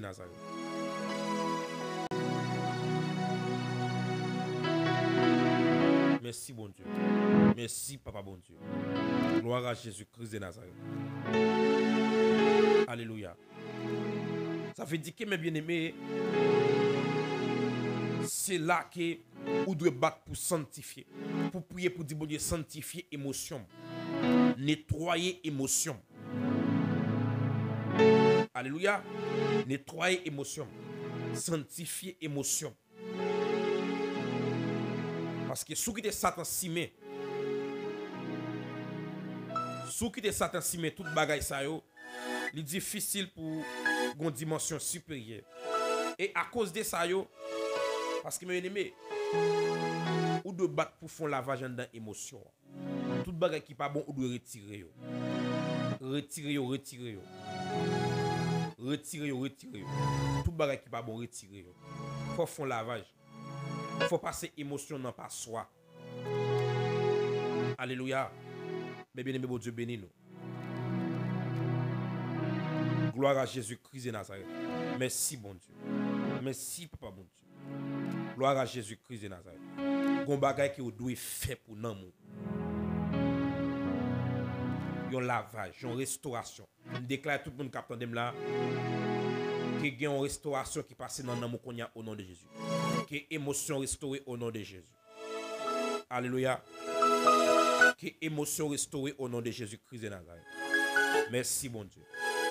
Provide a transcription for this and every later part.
Nazareth. Merci, bon Dieu. Merci, Papa, bon Dieu. Gloire à Jésus-Christ de Nazareth. Alléluia. Ça veut dire que, mes bien-aimés, c'est là que vous devez battre pour sanctifier. Pour prier, pour dire, bon Dieu, sanctifier émotion. Nettoyer émotion. Alléluia. nettoyer émotion, sanctifier émotion. Parce que sous qui te Satan simé, sous qui te Satan simé tout bagay sa yo, li est difficile pour une dimension supérieure. Et à cause de ça yo, parce que mes ennemis, ou de battre pour faire lavage dans émotion. Tout bagay qui pas bon ou de retirer yo. Retirer yo, retirer yo. Retirer yo. Tout bagay qui pas bon, retirer yo. Faut faire lavage. Faut passer émotion dans pas soi. Alléluia. Mais bien aimé, bon Dieu bénis nous. Gloire à Jésus-Christ de Nazareth. Merci, bon Dieu. Merci, Papa, bon Dieu. Gloire à Jésus-Christ de Nazareth. Gon bagay qui ou doit fait pour moun. Yon lavage, yon restauration. Je déclare tout le monde qui attend là que y a une restauration qui passe dans nan moun qu'on au nom de Jésus. Que émotion restaurée au nom de Jésus. Alléluia. Que émotion restaurée au nom de Jésus-Christ de Nazareth. Merci, bon Dieu.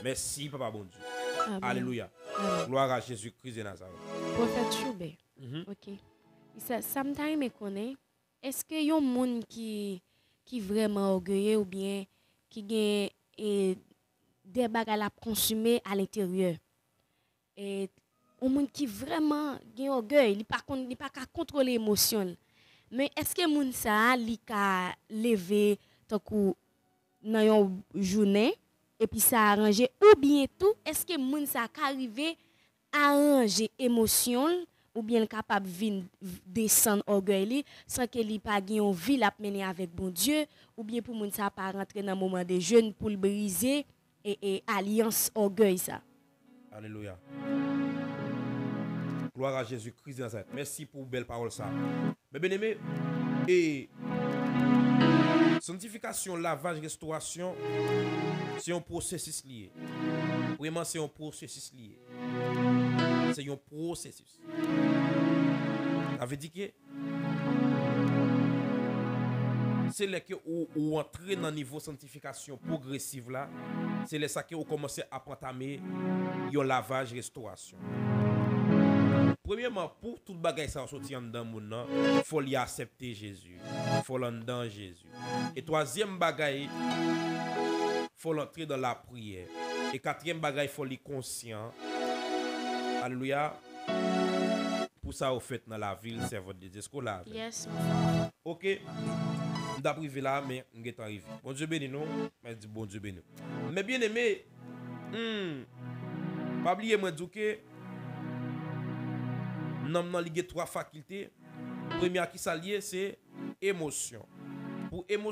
Merci, Papa, bon Dieu. Amen. Alléluia. Amen. Gloire à Jésus-Christ de Nazareth. Prophète Choube, Mhm. ok. Ça, sometimes, me connaît, est-ce que y a un monde qui, qui vraiment orgueilleux ou bien qui eh, des bagages à consommer à l'intérieur? Et un monde qui vraiment gagne orgueil, il il pas qu'à contrôler l'émotion. Mais est-ce que moun ça li ka lever tant une journée et puis ça arranger ou bien tout est-ce que moun ça ka arriver arranger émotion ou bien capable vin descendre orgueil sans que li pas une vie la mener avec bon Dieu ou bien pour ça pas rentrer dans moment de jeûne pour le briser et, et alliance orgueil ça. Alléluia. Gloire à Jésus-Christ de Nazareth. Merci pour belle parole ça. Mais bien aimé, et sanctification, lavage, restauration, c'est un processus lié. Vraiment, c'est un processus lié. se yon prosesus. Ave di ke, se le ke ou, ou entre nan nivou santifikasyon progresiv la, se le sa ke ou komanse apantame yon lavaj restaurasyon. Premyeman, pou tout bagay sa soti an dan moun nan, fol ya aksepte Jezu. Fol an dan Jezu. E toazyem bagay, fol antre dan la priye. E katyem bagay, fol li konsyant Alléluia. Pour ça, au fait, dans la ville, c'est votre l'a fait? Yes. Ok. M'da privé là, mais m'est arrivé. Bon Dieu béni nous. Mais dit bon Dieu béni. Mais bien aimé, hmm, pas oublier moi dire que nous avons trois facultés. Première qui s'allie, c'est émotion. Pour émotion,